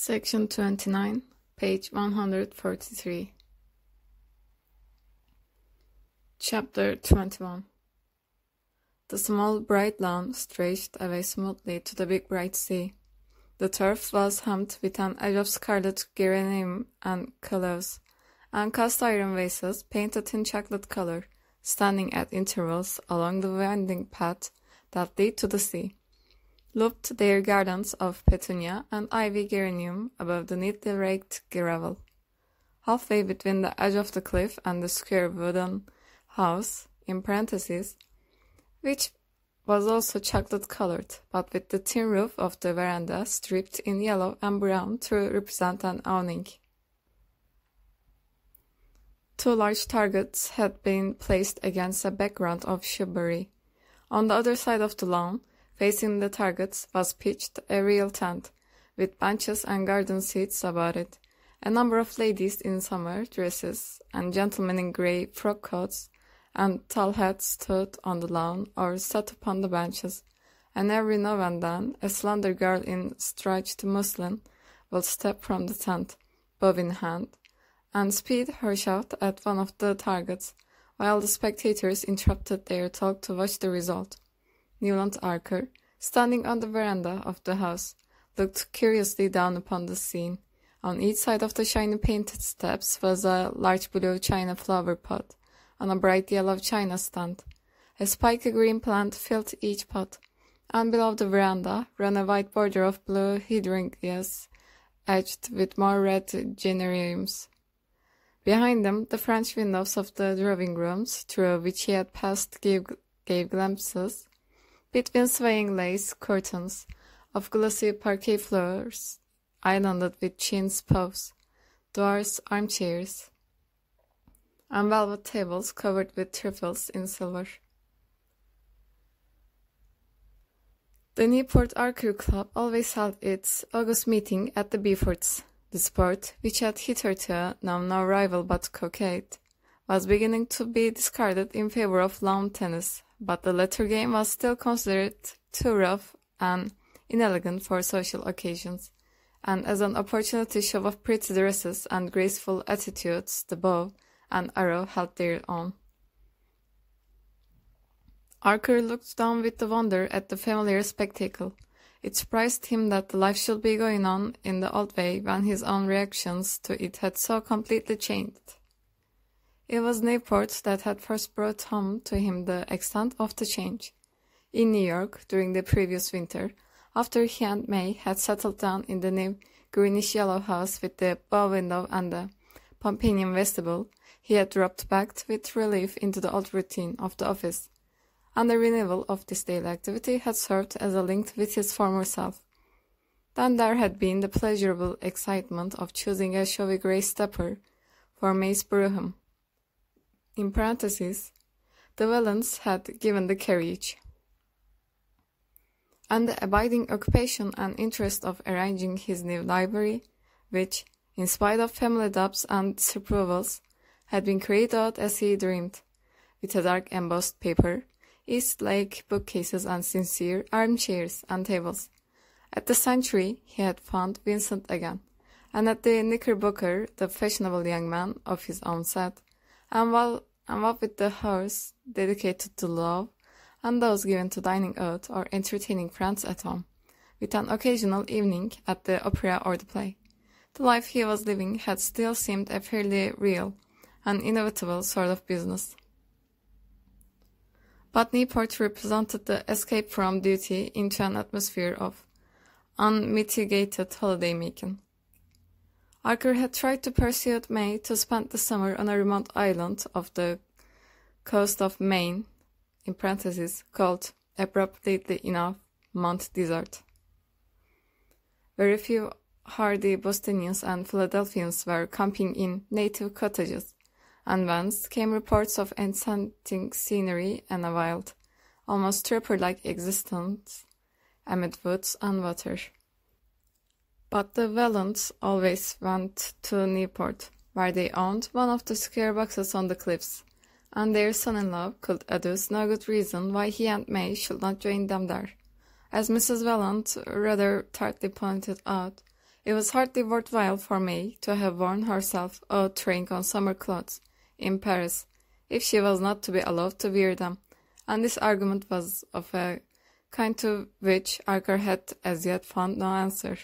Section 29, page 143. Chapter 21 The small bright lawn stretched away smoothly to the big bright sea. The turf was hemmed with an edge of scarlet geranium and coleus, and cast iron vases painted in chocolate color, standing at intervals along the winding path that led to the sea looped their gardens of petunia and ivy geranium above the neatly raked gravel. Halfway between the edge of the cliff and the square wooden house, in parentheses, which was also chocolate colored, but with the tin roof of the veranda striped in yellow and brown to represent an awning. Two large targets had been placed against a background of shrubbery. On the other side of the lawn, Facing the targets was pitched a real tent, with benches and garden seats about it. A number of ladies in summer dresses and gentlemen in grey frock coats and tall hats stood on the lawn or sat upon the benches, and every now and then a slender girl in starched muslin would step from the tent, bow in hand, and speed her shot at one of the targets, while the spectators interrupted their talk to watch the result. Newland Archer, standing on the veranda of the house, looked curiously down upon the scene. On each side of the shiny painted steps was a large blue china flower pot on a bright yellow china stand. A spiky green plant filled each pot, and below the veranda ran a white border of blue hydrangeas edged with more red geraniums. Behind them, the French windows of the drawing rooms, through which he had passed, gave, gave glimpses between swaying lace curtains of glossy parquet floors, islanded with chintz posts, dwarfs armchairs, and velvet tables covered with trifles in silver. The Newport Archery Club always held its August meeting at the Beauforts. The sport, which had hitherto known no rival but croquet, was beginning to be discarded in favor of lawn tennis, but the latter game was still considered too rough and inelegant for social occasions, and as an opportunity show of pretty dresses and graceful attitudes, the bow and arrow held their own. Archer looked down with wonder at the familiar spectacle. It surprised him that life should be going on in the old way when his own reactions to it had so completely changed. It was Newport that had first brought home to him the extent of the change. In New York, during the previous winter, after he and May had settled down in the new greenish-yellow house with the bow window and the Pompeian vestibule, he had dropped back with relief into the old routine of the office, and the renewal of this daily activity had served as a link with his former self. Then there had been the pleasurable excitement of choosing a showy grey stepper for May's brougham in parentheses, the Wellands had given the carriage, and the abiding occupation and interest of arranging his new library, which, in spite of family doubts and disapprovals, had been carried out as he dreamed, with a dark embossed paper, Eastlake bookcases and sincere armchairs and tables. At the Century he had found Vincent again, and at the Knickerbocker the fashionable young man of his own set, and while and what with the hours dedicated to love, and those given to dining out or entertaining friends at home, with an occasional evening at the opera or the play. The life he was living had still seemed a fairly real and inevitable sort of business. But Newport represented the escape from duty into an atmosphere of unmitigated holiday making. Archer had tried to persuade May to spend the summer on a remote island off the coast of Maine, in parentheses, called, appropriately enough, Mount Desert. Very few hardy Bostonians and Philadelphians were camping in native cottages, and whence came reports of enchanting scenery and a wild, almost trapper-like existence amid woods and water. But the Wellands always went to Newport, where they owned one of the square boxes on the cliffs, and their son-in-law could adduce no good reason why he and May should not join them there. As Mrs. Welland rather tartly pointed out, It was hardly worthwhile for May to have worn herself out trying on summer clothes in Paris if she was not to be allowed to wear them, and this argument was of a kind to which Archer had as yet found no answer.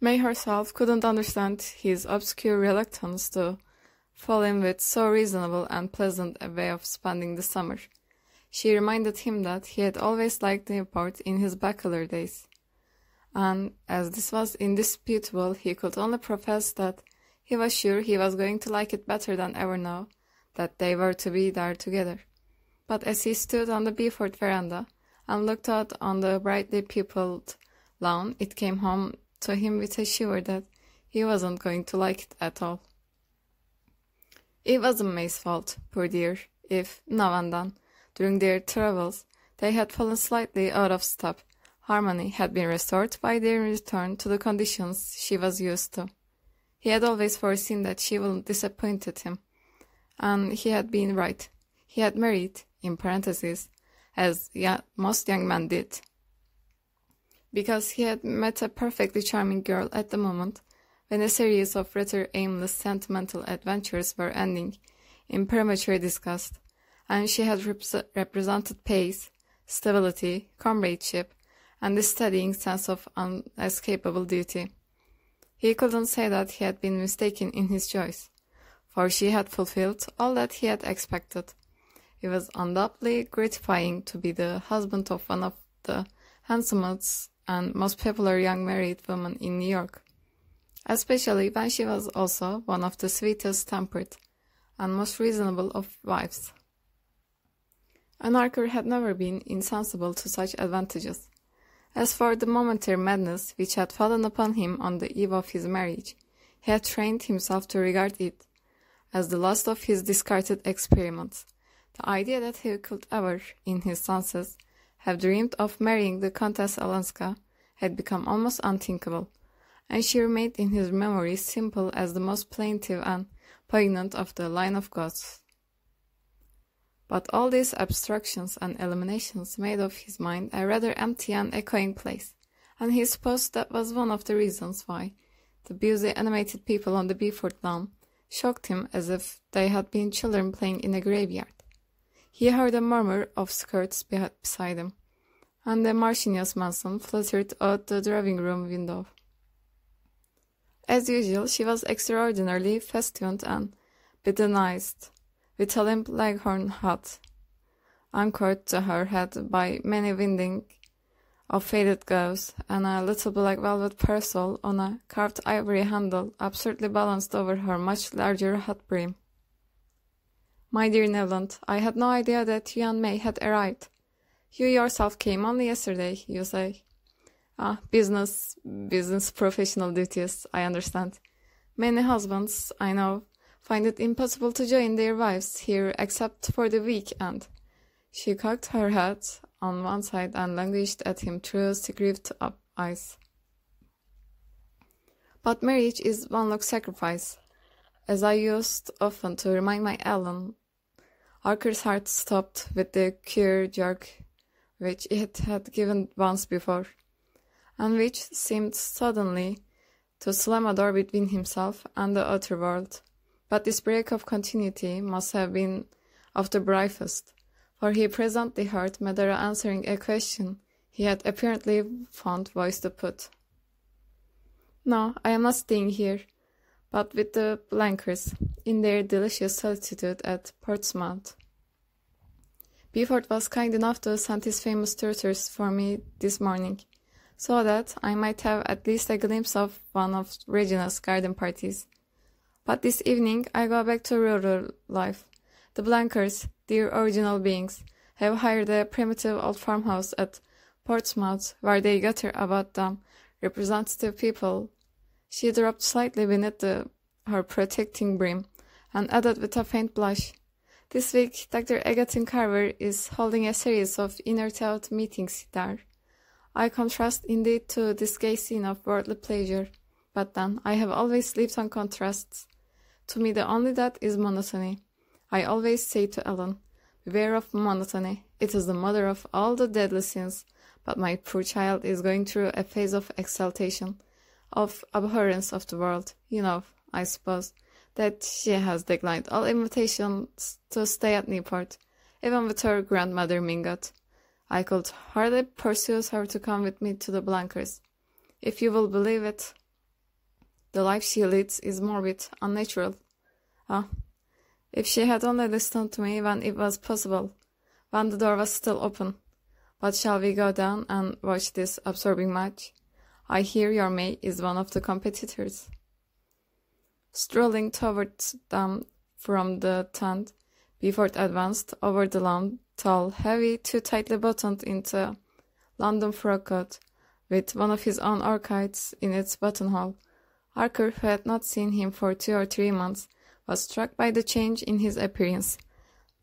May herself couldn't understand his obscure reluctance to fall in with so reasonable and pleasant a way of spending the summer. She reminded him that he had always liked Newport in his bachelor days, and as this was indisputable, he could only profess that he was sure he was going to like it better than ever now that they were to be there together. But as he stood on the Beaufort veranda and looked out on the brightly peopled lawn, it came home to him with a shiver that he wasn't going to like it at all. It wasn't May's fault, poor dear, if, now and then, during their travels, they had fallen slightly out of step. Harmony had been restored by their return to the conditions she was used to. He had always foreseen that she would disappoint him, and he had been right. He had married, in parentheses, as most young men did, because he had met a perfectly charming girl at the moment when a series of rather aimless sentimental adventures were ending in premature disgust, and she had rep- represented pace, stability, comradeship, and the steadying sense of unescapable duty. He couldn't say that he had been mistaken in his choice, for she had fulfilled all that he had expected. It was undoubtedly gratifying to be the husband of one of the handsomest and most popular young married women in New York, especially when she was also one of the sweetest tempered and most reasonable of wives. Anarcher had never been insensible to such advantages. As for the momentary madness which had fallen upon him on the eve of his marriage, he had trained himself to regard it as the last of his discarded experiments. The idea that he could ever, in his senses, have dreamed of marrying the Countess Olenska had become almost unthinkable, and she remained in his memory simple as the most plaintive and poignant of the line of gods. But all these abstractions and eliminations made of his mind a rather empty and echoing place, and he supposed that was one of the reasons why the busy, animated people on the Beaufort lawn shocked him as if they had been children playing in a graveyard. He heard a murmur of skirts beside him, and the Marchioness Manson fluttered out the drawing room window. As usual, she was extraordinarily festooned and bedizened, with a limp leghorn hat, anchored to her head by many winding of faded gauze, and a little black velvet parasol on a carved ivory handle absurdly balanced over her much larger hat brim. My dear Newland, I had no idea that you and May had arrived. You yourself came only yesterday, you say. Ah, business, business professional duties, I understand. Many husbands, I know, find it impossible to join their wives here except for the week end. She cocked her head on one side and languished at him through screwed up eyes. But marriage is one long sacrifice, as I used often to remind my Ellen. Archer's heart stopped with the queer jerk which it had given once before, and which seemed suddenly to slam a door between himself and the outer world. But this break of continuity must have been of the briefest, for he presently heard Medora answering a question he had apparently found voice to put. No, I am not staying here, but with the Blenkers, in their delicious solitude at Portsmouth. Beaufort was kind enough to send his famous tortoise for me this morning, so that I might have at least a glimpse of one of Regina's garden parties. But this evening I go back to rural life. The Blenkers, dear original beings, have hired a primitive old farmhouse at Portsmouth where they gutter about them representative people. She dropped slightly beneath the, her protecting brim and added with a faint blush, This week, Dr. Agathon Carver is holding a series of inner thought meetings there. I contrast indeed to this gay scene of worldly pleasure, but then I have always lived on contrasts. To me, the only that is monotony. I always say to Ellen, Beware of monotony. It is the mother of all the deadly sins, but my poor child is going through a phase of exaltation, of abhorrence of the world. You know, I suppose, that she has declined all invitations to stay at Newport, even with her grandmother Mingott. I could hardly persuade her to come with me to the Blenkers. If you will believe it, the life she leads is morbid, unnatural. Ah, if she had only listened to me when it was possible, when the door was still open. But shall we go down and watch this absorbing match? I hear your May is one of the competitors. Strolling towards them from the tent, Beaufort advanced over the lawn, tall, heavy, too tightly buttoned into London frock coat, with one of his own orchids in its buttonhole. Archer, who had not seen him for two or three months, was struck by the change in his appearance.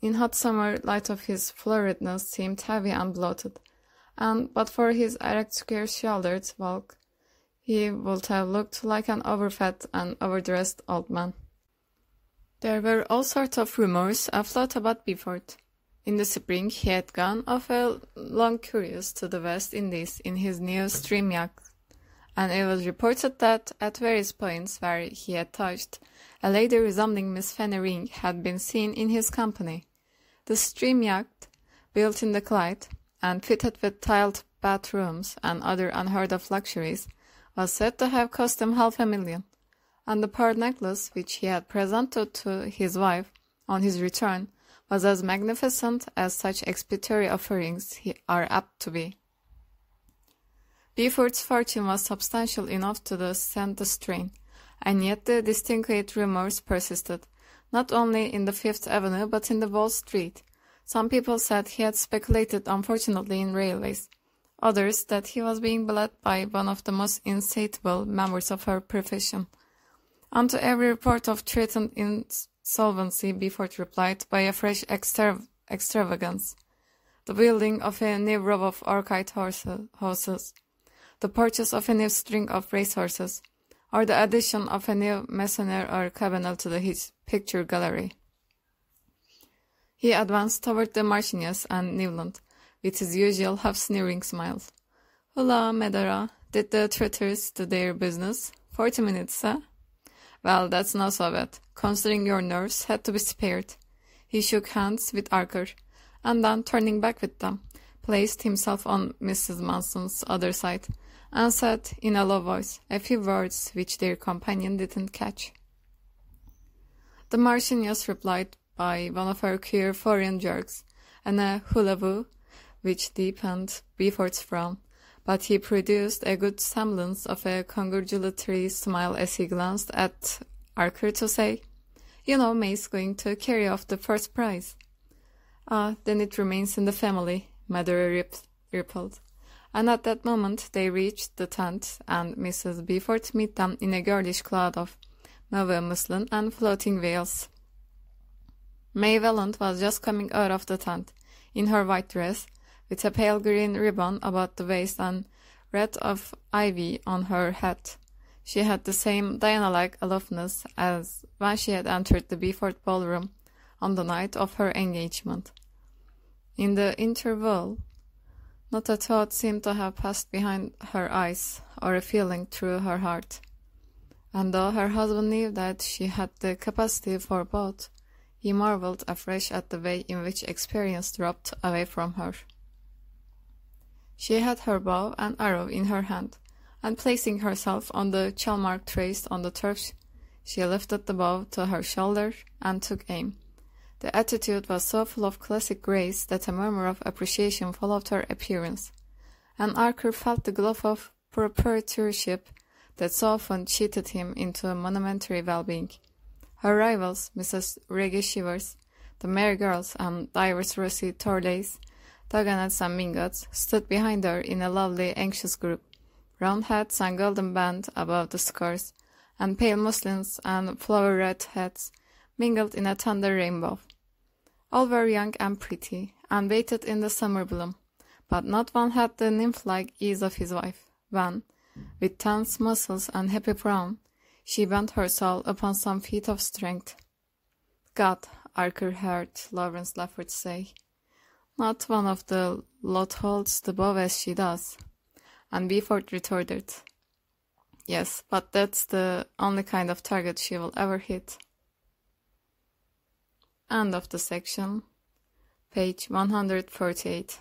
In hot summer, light of his floridness seemed heavy and bloated, and but for his erect, square-shouldered bulk, he would have looked like an overfed and overdressed old man. There were all sorts of rumors afloat about Beaufort. In the spring he had gone off a long cruise to the West Indies in his new steam yacht, and it was reported that at various points where he had touched, a lady resembling Miss Fanny Ring had been seen in his company. The steam yacht, built in the Clyde, and fitted with tiled bathrooms and other unheard of luxuries, was said to have cost him half a million, and the pearl necklace which he had presented to his wife on his return was as magnificent as such expiatory offerings are apt to be. Beaufort's fortune was substantial enough to stand the strain, and yet the distinguished rumors persisted, not only in the Fifth Avenue but in the Wall Street. Some people said he had speculated unfortunately in railways, others that he was being bled by one of the most insatiable members of her profession. And to every report of threatened insolvency, Beaufort replied by a fresh extra- extravagance. The building of a new row of orchid horses, the purchase of a new string of racehorses, or the addition of a new Meissonier or Cabanel to the his picture gallery. He advanced toward the Marchioness and Newland, with his usual half-sneering smile. Hola, Medora. Did the traitors do their business? Forty minutes, eh? Well, that's not so bad, considering your nerves had to be spared. He shook hands with Archer, and then, turning back with them, placed himself on Mrs. Manson's other side, and said, in a low voice, a few words which their companion didn't catch. The Marchioness replied by one of her queer foreign jerks, and a hula which deepened Beaufort's frown, but he produced a good semblance of a congratulatory smile as he glanced at Archer to say, You know May's going to carry off the first prize. Ah, then it remains in the family, Mother rip- rippled. And at that moment they reached the tent, and Mrs. Beaufort met them in a girlish cloud of mauve muslin and floating veils. May Welland was just coming out of the tent, in her white dress, with a pale green ribbon about the waist and wreath of ivy on her hat. She had the same Diana-like aloofness as when she had entered the Beaufort ballroom on the night of her engagement. In the interval, not a thought seemed to have passed behind her eyes, or a feeling through her heart. And though her husband knew that she had the capacity for both, he marveled afresh at the way in which experience dropped away from her. She had her bow and arrow in her hand, and placing herself on the chalk traced on the turf, she lifted the bow to her shoulder and took aim. The attitude was so full of classic grace that a murmur of appreciation followed her appearance, and Archer felt the glow of proprietorship that so often cheated him into a momentary well-being. Her rivals, Mrs. Reggie Chivers, the Merry girls, and divers Rossi Thorleys, Dagonets and Mingotts stood behind her in a lovely, anxious group. Round hats and golden band above the skirts, and pale muslins and flower-red hats mingled in a tender rainbow. All were young and pretty, and waited in the summer bloom, but not one had the nymph-like ease of his wife, when, with tense muscles and happy frown, she bent her soul upon some feat of strength. God, Archer heard Lawrence Lefferts say, Not one of the lot holds the bow as she does. And Beaufort retorted, Yes, but that's the only kind of target she will ever hit. End of the section. Page 148.